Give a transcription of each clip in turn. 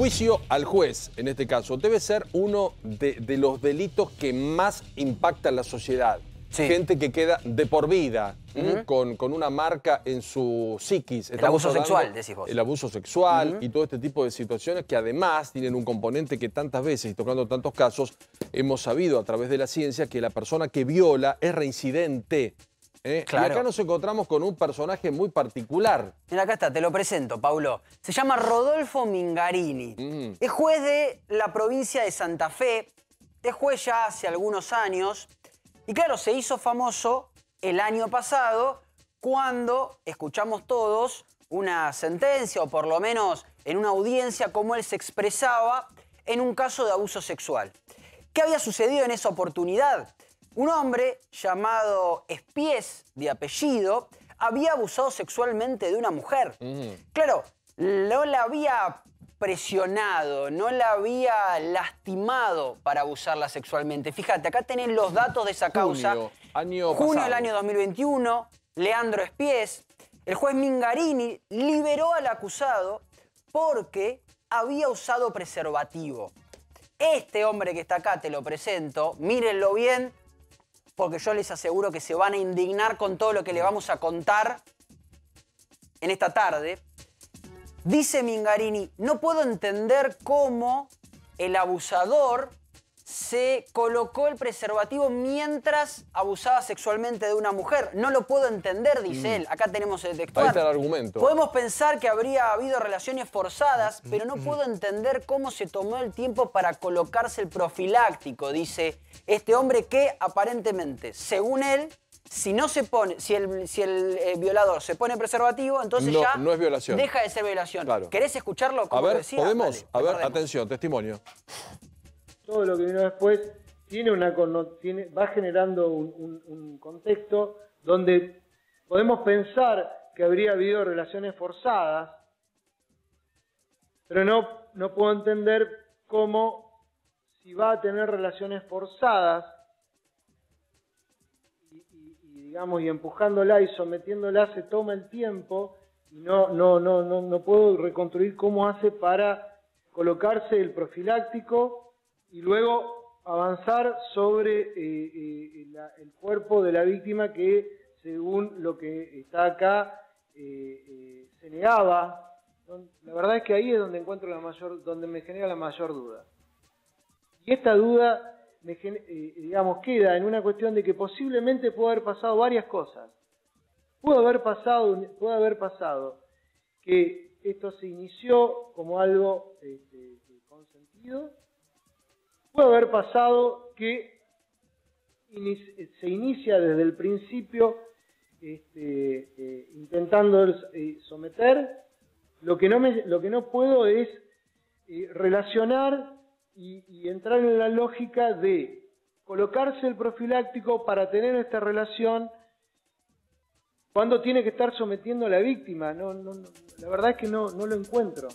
juicio al juez, en este caso, debe ser uno de, de los delitos que más impacta en la sociedad. Sí. Gente que queda de por vida con, con una marca en su psiquis. Estamos abuso hablando- sexual, decís vos. El abuso sexual y todo este tipo de situaciones que además tienen un componente que tantas veces y tocando tantos casos hemos sabido a través de la ciencia que la persona que viola es reincidente. ¿Eh? Claro. Y acá nos encontramos con un personaje muy particular. Mira, acá está, te lo presento, Paulo. Se llama Rodolfo Mingarini. Mm. Es juez de la provincia de Santa Fe. Es juez ya hace algunos años. Y claro, se hizo famoso el año pasado cuando escuchamos todos una sentencia, o por lo menos en una audiencia, como él se expresaba en un caso de abuso sexual. ¿Qué había sucedido en esa oportunidad? Un hombre llamado Espies, de apellido, había abusado sexualmente de una mujer. Claro, no la había presionado, no la había lastimado para abusarla sexualmente. Fíjate, acá tenés los datos de esa causa. Junio, año Junio del año 2021, Leandro Espies, el juez Mingarini liberó al acusado porque había usado preservativo. Este hombre que está acá, te lo presento, mírenlo bien, porque yo les aseguro que se van a indignar con todo lo que le vamos a contar en esta tarde. Dice Mingarini, no puedo entender cómo el abusador se colocó el preservativo mientras abusaba sexualmente de una mujer. No lo puedo entender, dice él. Acá tenemos el textual. Ahí está el argumento. Podemos pensar que habría habido relaciones forzadas, pero no puedo entender cómo se tomó el tiempo para colocarse el profiláctico, dice este hombre que aparentemente, según él, si no se pone, si el, si el eh, violador se pone preservativo, entonces No, ya no es violación. deja de ser violación. Claro. ¿Querés escucharlo? A como ver, decía? podemos. Dale, a ver, recordemos. atención, testimonio. Todo lo que vino después tiene una tiene, va generando un, contexto donde podemos pensar que habría habido relaciones forzadas, pero no, no puedo entender cómo si va a tener relaciones forzadas y, y- y, digamos y empujándola y sometiéndola se toma el tiempo y no no no no no puedo reconstruir cómo hace para colocarse el profiláctico y luego avanzar sobre eh, eh, la- el cuerpo de la víctima que según lo que está acá eh, eh, se negaba la verdad es que ahí es donde encuentro la mayor donde me genera la mayor duda y esta duda, me digamos, queda en una cuestión de que posiblemente pudo haber pasado varias cosas. Pudo haber pasado, puede haber pasado que esto se inició como algo este, consentido. Puede haber pasado que se inicia desde el principio este, eh, intentando eh, someter. Lo que no me, lo que no puedo es eh, relacionar y, y entrar en la lógica de colocarse el profiláctico para tener esta relación cuando tiene que estar sometiendo a la víctima. No, no, no, la verdad es que no, no lo encuentro.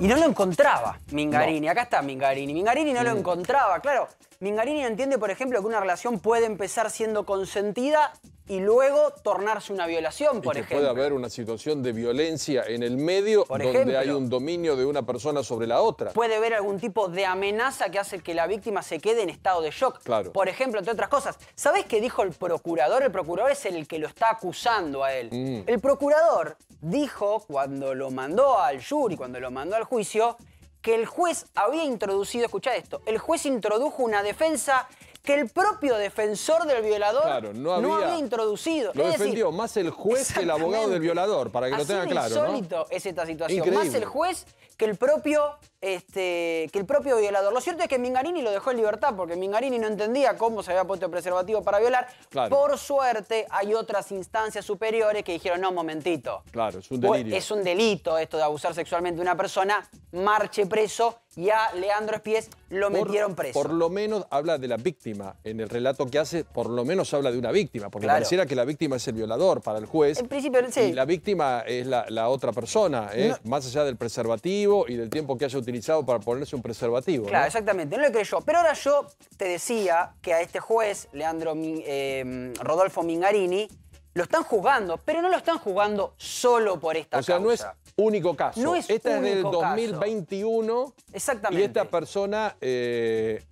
Y no lo encontraba Mingarini. Acá está Mingarini. Mingarini no lo encontraba. Claro, Mingarini entiende, por ejemplo, que una relación puede empezar siendo consentida y luego tornarse una violación, Y por que ejemplo. puede haber una situación de violencia en el medio Por donde ejemplo. hay un dominio de una persona sobre la otra. Puede haber algún tipo de amenaza que hace que la víctima se quede en estado de shock. Claro. Por ejemplo, entre otras cosas. ¿Sabés qué dijo el procurador? El procurador es el que lo está acusando a él. Mm. El procurador dijo, cuando lo mandó al jury, cuando lo mandó al juicio, que el juez había introducido, escuchá esto, el juez introdujo una defensa que el propio defensor del violador Claro, no había- introducido. Lo Es decir, defendió más el juez que el abogado del violador, para que lo Así de claro, ¿no? insólito es esta situación. Increíble. Más el juez que el propio este, que el propio violador. Lo cierto es que Mingarini lo dejó en libertad porque Mingarini no entendía cómo se había puesto el preservativo para violar. Claro. Por suerte hay otras instancias superiores que dijeron, no, momentito. Claro, es un delirio. Es un delito esto de abusar sexualmente de una persona, marche preso y a Leandro Espies lo Por- metieron preso. Por lo menos habla de la víctima. En el relato que hace, por lo menos habla de una víctima. Porque Claro. pareciera que la víctima es el violador para el juez. En principio, sí. Y la víctima es la, la otra persona, ¿eh? No. más allá del preservativo y del tiempo que haya utilizado para ponerse un preservativo. ¿no? Claro, exactamente, no lo creyó. Pero ahora yo te decía que a este juez, Leandro eh, Rodolfo Mingarini, lo están juzgando, pero no lo están juzgando solo por esta O sea, no es causa. único caso. No es Esta es del único caso. 2021 Exactamente. y esta persona, eh,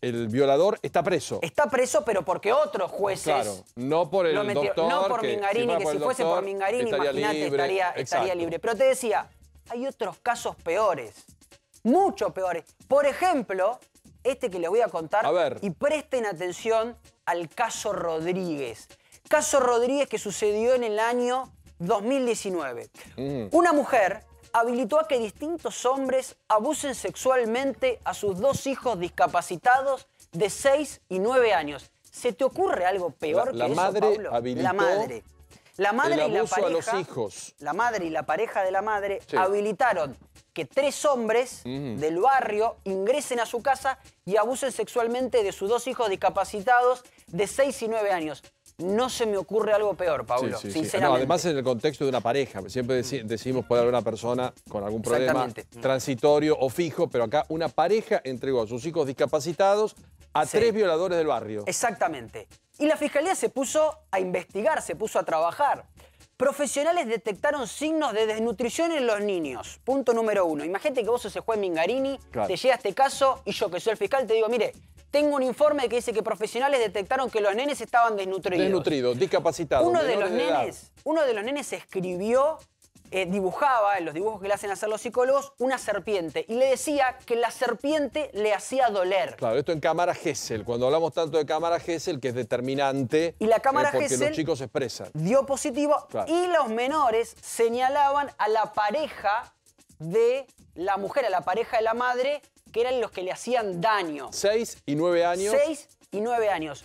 el violador, está preso. Está preso, pero porque otros jueces Claro, no por el lo doctor. no por que Mingarini, fuera que si fuese doctor, por Mingarini, estaría imagínate, libre. estaría, libre. Pero te decía, hay otros casos peores, mucho peores. Por ejemplo, este que les voy a contar, A ver. y presten atención al caso Rodríguez. Caso Rodríguez que sucedió en el año 2019. Mm. Una mujer habilitó a que distintos hombres abusen sexualmente a sus dos hijos discapacitados de 6 y 9 años. ¿Se te ocurre algo peor La- la que eso, madre Pablo? habilitó La madre. La madre el y la pareja. a los hijos. La madre y la pareja de la madre Sí. habilitaron que tres hombres del barrio ingresen a su casa y abusen sexualmente de sus dos hijos discapacitados de 6 y 9 años. No se me ocurre algo peor, Pablo, Sí, sí, sí. sinceramente. No, además en el contexto de una pareja. Siempre deci- decimos puede haber una persona con algún problema Exactamente. transitorio o fijo, pero acá una pareja entregó a sus hijos discapacitados a Sí. tres violadores del barrio. Exactamente. Y la fiscalía se puso a investigar, se puso a trabajar. Profesionales detectaron signos de desnutrición en los niños. Punto número uno. Imagínate que vos sos el juez Mingarini, Claro. te llega este caso y yo que soy el fiscal te digo, mire, tengo un informe que dice que profesionales detectaron que los nenes estaban desnutridos. Desnutridos, discapacitados. Uno de los edad. nenes, uno de los nenes escribió, eh, dibujaba en los dibujos que le hacen hacer los psicólogos una serpiente y le decía que la serpiente le hacía doler. Claro, esto en cámara Gesell. Cuando hablamos tanto de cámara Gesell, que es determinante. Y la cámara eh, porque Gesell- los chicos expresan. dio positivo Claro. y los menores señalaban a la pareja de la mujer, a la pareja de la madre, que eran los que le hacían daño. Seis y nueve años. Seis y nueve años.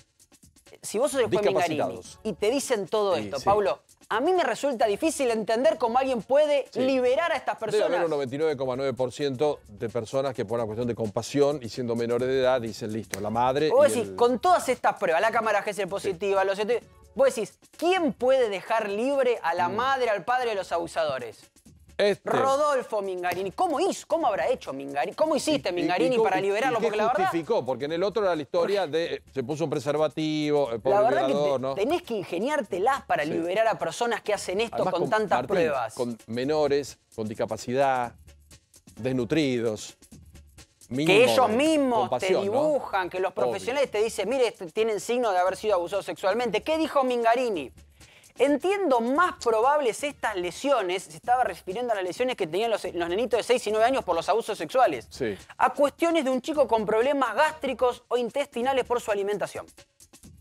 Si vos sos el juez Mingarini y te dicen todo Sí, esto, sí. Paulo, a mí me resulta difícil entender cómo alguien puede Sí. liberar a estas Debe personas. haber un 99,9% de personas que por una cuestión de compasión y siendo menores de edad dicen listo, la madre. Vos decís, el- con todas estas pruebas, la cámara GSL positiva, los CT, vos decís, ¿quién puede dejar libre a Mm. la madre, al padre de los abusadores? Este, Rodolfo Mingarini. ¿Cómo hizo? ¿Cómo habrá hecho Mingarini? ¿Cómo hiciste, Mingarini, y- y- para liberarlo? y qué Porque la verdad, justificó? Porque en el otro era la historia de eh, se puso un preservativo, el pobre la verdad violador, que te- ¿no? tenés que ingeniártelas para Sí. liberar a personas que hacen esto Además, con tantas Martín, pruebas. Con menores, con discapacidad, desnutridos. que ellos mismos te dibujan, que los Obvio. profesionales te dicen, mire, este- tienen signo de haber sido abusados sexualmente. ¿Qué dijo Mingarini? Entiendo más probables estas lesiones, se estaba refiriendo a las lesiones que tenían los, los nenitos de 6 y 9 años por los abusos sexuales, Sí. a cuestiones de un chico con problemas gástricos o intestinales por su alimentación.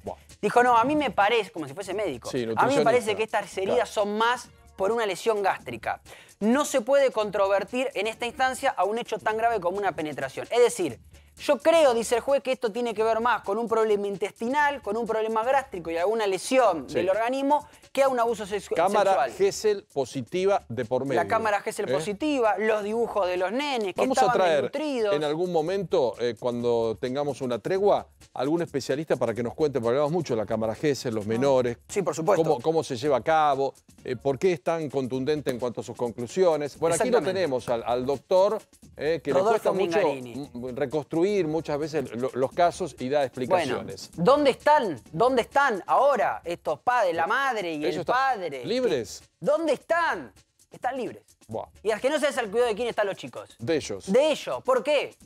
Buah. Dijo, no, a mí me parece, como si fuese médico, Sí, a mí me parece que estas heridas Claro. son más por una lesión gástrica. No se puede controvertir en esta instancia a un hecho tan grave como una penetración. Es decir, yo creo, dice el juez, que esto tiene que ver más con un problema intestinal, con un problema gástrico y alguna lesión Sí. del organismo que a un abuso sexu- Cámara sexual. Gesell positiva de por medio. La cámara Gesell ¿eh? positiva, los dibujos de los nenes que Vamos a estaban traer desnutridos. en algún momento, eh, cuando tengamos una tregua, algún especialista para que nos cuente, porque hablamos mucho de la cámara Gesell, los menores. Sí, por supuesto. Cómo, cómo se lleva a cabo, eh, por qué es tan contundente en cuanto a sus conclusiones. Bueno, aquí lo tenemos al, al doctor, eh, que Rodolfo le cuesta Mingarini. mucho mm, reconstruir muchas veces lo- los casos y da Bueno, explicaciones. ¿dónde están? ¿Dónde están ahora estos padres, la madre y Ellos el padre? libres. ¿Dónde están? Están libres. Buah, Y al que no sabes al cuidado de quién están los chicos. de ellos. De ellos. ¿Por qué?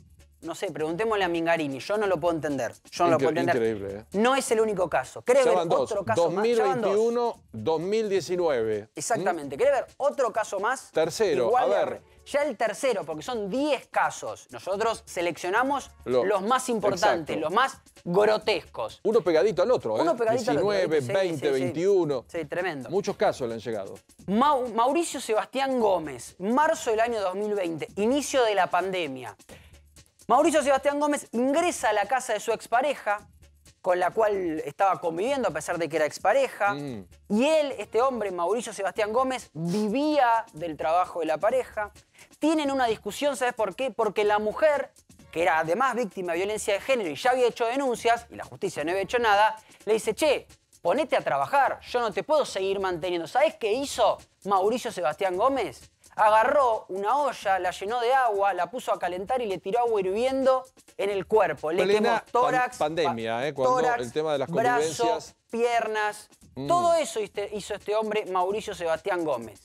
No sé, preguntémosle a Mingarini. Yo no lo puedo entender. Yo no lo puedo entender. increíble, ¿eh? No es el único caso. ¿Querés ver dos. otro caso más? Ya van dos. 2021, 2019. Exactamente. ¿Querés ver otro caso más? Tercero, Igual a ver. Ya el tercero, porque son 10 casos. Nosotros seleccionamos Lo- los más importantes, exacto. los más grotescos. Uno pegadito al otro, ¿eh? Uno pegadito al otro, 19, ¿viste? Sí, 20, sí, sí. 21. Sí, tremendo. Muchos casos le han llegado. Mau- Mauricio Sebastián Gómez, marzo del año 2020, inicio de la pandemia. Mauricio Sebastián Gómez ingresa a la casa de su expareja, con la cual estaba conviviendo a pesar de que era expareja. Mm. Y él, este hombre, Mauricio Sebastián Gómez, vivía del trabajo de la pareja. Tienen una discusión, ¿sabes por qué? Porque la mujer, que era además víctima de violencia de género y ya había hecho denuncias, y la justicia no había hecho nada, le dice, che, ponete a trabajar, yo no te puedo seguir manteniendo. ¿Sabes qué hizo Mauricio Sebastián Gómez? Agarró una olla, la llenó de agua, la puso a calentar y le tiró agua hirviendo en el cuerpo. Le Plena quemó tórax, pan- pandemia, pa- ¿eh? Cuando tórax, el tema de las brazo, convivencias- piernas, Todo eso este- hizo este hombre, Mauricio Sebastián Gómez.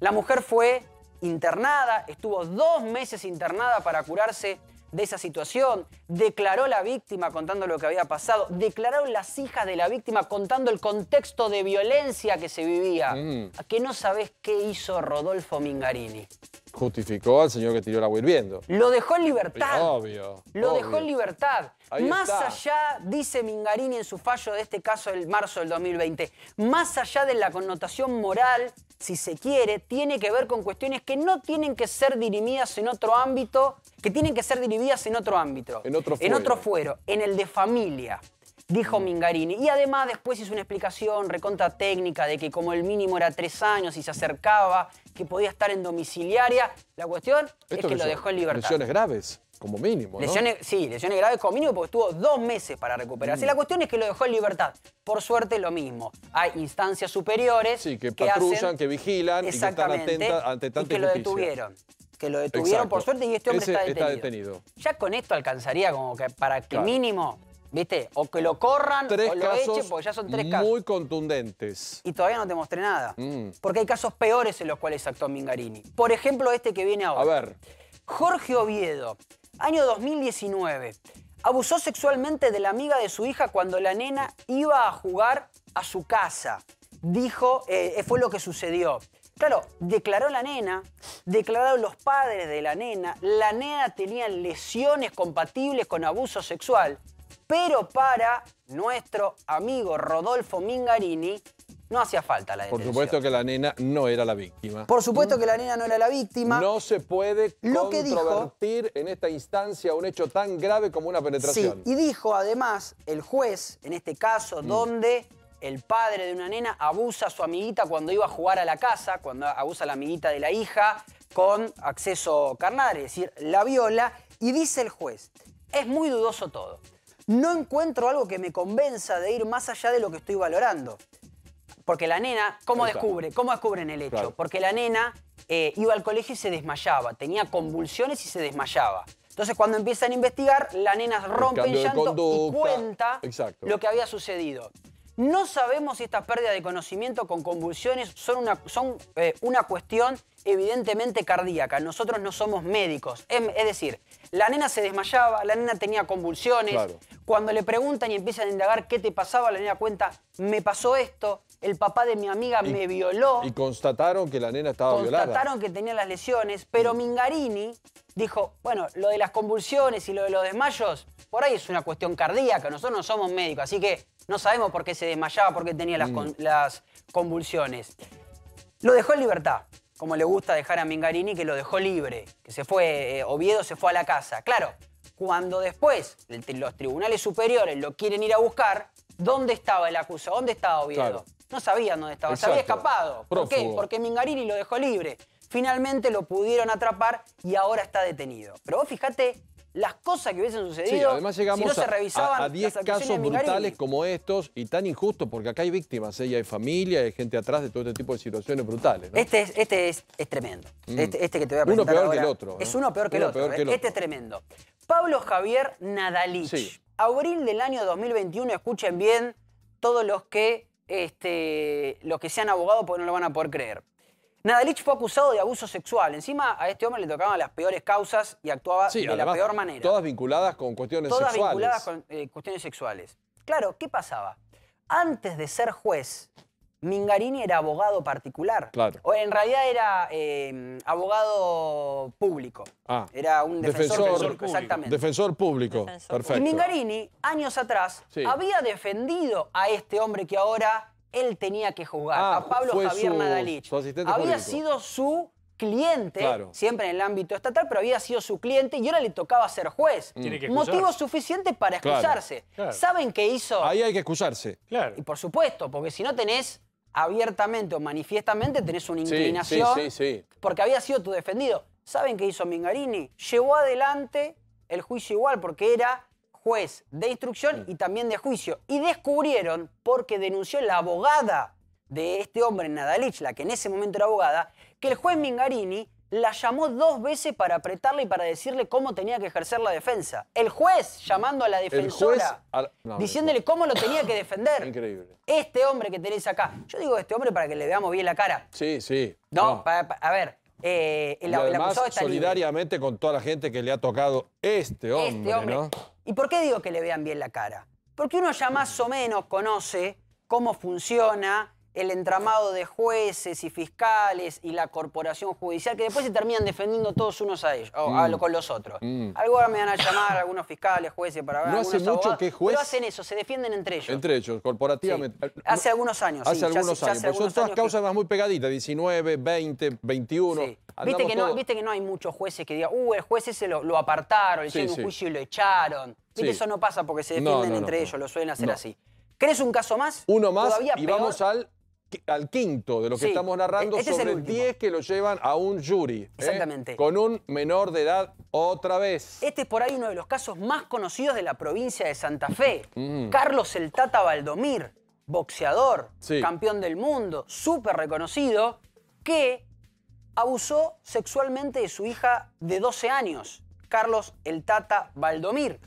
La mujer fue internada, estuvo dos meses internada para curarse de esa situación, declaró la víctima contando lo que había pasado, declararon las hijas de la víctima contando el contexto de violencia que se vivía. Mm. ¿A que no sabés qué hizo Rodolfo Mingarini? Justificó al señor que tiró el agua hirviendo. Lo dejó en libertad. Obvio. Lo obvio. dejó en libertad. Ahí más está. allá, dice Mingarini en su fallo de este caso del marzo del 2020, más allá de la connotación moral, si se quiere, tiene que ver con cuestiones que no tienen que ser dirimidas en otro ámbito, que tienen que ser dirigidas en otro ámbito. En otro En fuero. otro fuero, en el de familia. Dijo Mingarini. Y además después hizo una explicación recontra técnica de que como el mínimo era tres años y se acercaba, que podía estar en domiciliaria. La cuestión es ¿Esto que lo dejó en libertad. Lesiones graves, como mínimo, ¿no? Lesiones, sí, lesiones graves como mínimo porque estuvo dos meses para recuperarse. Mm. La cuestión es que lo dejó en libertad. Por suerte lo mismo. Hay instancias superiores Sí, que patrullan, que vigilan y que están atentas ante y tanta que lo detuvieron. Que lo detuvieron por suerte y este hombre Ese está está detenido. Ya con esto alcanzaría como que para que Claro. mínimo, ¿viste? O que lo corran Tres o lo echen porque ya son tres casos. muy contundentes. Y todavía no te mostré nada. Mm. Porque hay casos peores en los cuales actuó Mingarini. Por ejemplo, este que viene ahora. A ver, Jorge Oviedo, año 2019, abusó sexualmente de la amiga de su hija cuando la nena iba a jugar a su casa. Dijo, eh, fue lo que sucedió. Claro, declaró la nena, declararon los padres de la nena, la nena tenía lesiones compatibles con abuso sexual, pero para nuestro amigo Rodolfo Mingarini no hacía falta la por detención. supuesto que la nena no era la víctima. Por supuesto que la nena no era la víctima. No se puede Lo dijo- controvertir en esta instancia un hecho tan grave como una penetración. Sí, y dijo además el juez, en este caso, donde el padre de una nena abusa a su amiguita cuando iba a jugar a la casa, cuando abusa a la amiguita de la hija con acceso carnal, es decir, la viola, y dice el juez, es muy dudoso todo. No encuentro algo que me convenza de ir más allá de lo que estoy valorando. Porque la nena, ¿cómo descubre? ¿Cómo descubren el hecho? Claro. Porque la nena eh, iba al colegio y se desmayaba, tenía convulsiones y se desmayaba. Entonces cuando empiezan a investigar, la nena rompe en llanto y cuenta Exacto. lo que había sucedido. No sabemos si esta pérdida de conocimiento con convulsiones son una, son, eh, una cuestión evidentemente cardíaca. Nosotros no somos médicos. Em- Es, decir, la nena se desmayaba, la nena tenía convulsiones. Claro. Cuando le preguntan y empiezan a indagar qué te pasaba, la nena cuenta, me pasó esto, el papá de mi amiga me violó. Y constataron que la nena estaba violada. Constataron que tenía las lesiones, pero Mingarini dijo, bueno, lo de las convulsiones y lo de los desmayos, por ahí es una cuestión cardíaca, nosotros no somos médicos, así que no sabemos por qué se desmayaba, por qué tenía las, con- las convulsiones. Lo dejó en libertad, como le gusta dejar a Mingarini, que lo dejó libre, que se fue, eh, Oviedo se fue a la casa. Claro, cuando después el- los tribunales superiores lo quieren ir a buscar, ¿dónde estaba el acusado? ¿Dónde estaba Oviedo? Claro. No sabían dónde estaba, se había Exacto. escapado. ¿Por qué? Porque Mingarini lo dejó libre. Finalmente lo pudieron atrapar y ahora está detenido. Pero vos fíjate las cosas que hubiesen sucedido Sí, además llegamos si no se a- revisaban a, a 10 las actuaciones casos brutales como estos y tan injustos, porque acá hay víctimas, ¿eh? y hay familia, hay gente atrás de todo este tipo de situaciones brutales. ¿no? Este es, este es, es tremendo. Este, este que te voy a Uno presentar peor que el otro. Es uno peor que el Uno otro. peor ¿eh? que el Este otro. es tremendo. Pablo Javier Nadalich. Sí. Abril del año 2021, escuchen bien todos los que, este, los que sean abogados porque no lo van a poder creer. Nadalich fue acusado de abuso sexual. Encima a este hombre le tocaban las peores causas y actuaba Sí, de la peor manera. Todas vinculadas con cuestiones todas sexuales. vinculadas con eh, cuestiones sexuales. Claro, ¿qué pasaba? Antes de ser juez, Mingarini era abogado particular. Claro. O en realidad era eh, abogado público. Ah, Era un defensor, defensor público, exactamente. Defensor público. Defensor Perfecto. y Mingarini, años atrás, Sí. había defendido a este hombre que ahora él tenía que juzgar, Ah, a Pablo fue Javier su- Nadalich. su asistente había sido su cliente, Claro. siempre en el ámbito estatal, pero había sido su cliente y ahora le tocaba ser juez. Tiene que Motivo suficiente para Claro, excusarse. claro. ¿Saben qué hizo? Ahí hay que excusarse. Claro. Y por supuesto, porque si no tenés abiertamente o manifiestamente, tenés una inclinación. sí, sí, sí. Porque había sido tu defendido. ¿Saben qué hizo Mingarini? Llevó adelante el juicio igual, porque era juez de instrucción y también de juicio. Y descubrieron, porque denunció la abogada de este hombre, Nadalich, la que en ese momento era abogada, que el juez Mingarini la llamó dos veces para apretarle y para decirle cómo tenía que ejercer la defensa. El juez llamando a la defensora, a- no, diciéndole cómo lo tenía que defender. Increíble. Este hombre que tenéis acá. Yo digo este hombre para que le veamos bien la cara. Sí, sí. No, a ver, eh, el, Y el además, acusado está libre. solidariamente con toda la gente que le ha tocado este hombre, Este hombre. ¿no? ¿Y por qué digo que le vean bien la cara? Porque uno ya más o menos conoce cómo funciona el entramado de jueces y fiscales y la corporación judicial, que después se terminan defendiendo todos unos a ellos, o a lo- con los otros. Mm. Algo ahora me van a llamar algunos fiscales, jueces, para ver No hace mucho abogados, que juez- Pero hacen eso, se defienden entre ellos. Entre ellos, corporativamente. Sí. Hace algunos años, Hace sí, ya hace- algunos ya años. hace porque son todas años que- causas más muy pegaditas, 19, 20, 21. Sí. Viste que, no, viste que no hay muchos jueces que digan, uh, el juez ese lo, lo apartaron, le hicieron un juicio y lo echaron. Viste, eso no pasa porque se defienden no, no, entre ellos, lo suelen hacer así. ¿Querés un caso más? Uno más Todavía y peor. vamos al, al quinto de lo que Sí, estamos narrando este es el sobre último. 10 que lo llevan a un jury. ¿eh? Exactamente. Con un menor de edad otra vez. Este es por ahí uno de los casos más conocidos de la provincia de Santa Fe. Mm. Carlos el Tata Valdomir, boxeador, Sí. campeón del mundo, súper reconocido, que abusó sexualmente de su hija de 12 años, Carlos el Tata Valdomir.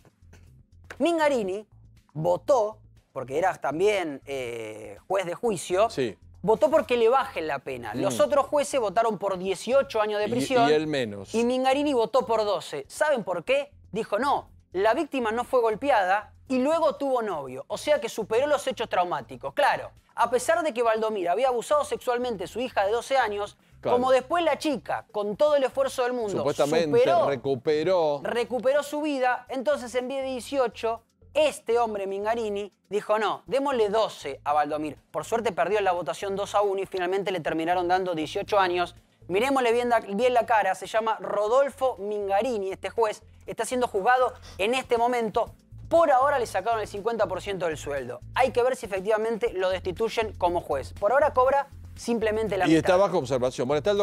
Mingarini votó, porque era también eh, juez de juicio, Sí. votó porque le bajen la pena. Los otros jueces votaron por 18 años de Y- prisión. y él menos. Y Mingarini votó por 12. ¿Saben por qué? Dijo, no, la víctima no fue golpeada y luego tuvo novio. O sea que superó los hechos traumáticos. Claro, a pesar de que Valdomir había abusado sexualmente de su hija de 12 años, Claro. como después la chica, con todo el esfuerzo del mundo, Supuestamente superó, recuperó. recuperó su vida, entonces en vez de 18, este hombre Mingarini dijo, no, démosle 12 a Valdomir. Por suerte perdió en la votación 2 a 1 y finalmente le terminaron dando 18 años. Miremosle bien, la- bien la cara, se llama Rodolfo Mingarini, este juez, está siendo juzgado en este momento. Por ahora le sacaron el 50% del sueldo. Hay que ver si efectivamente lo destituyen como juez. Por ahora cobra simplemente la Y mitad. está bajo observación. Bueno, está el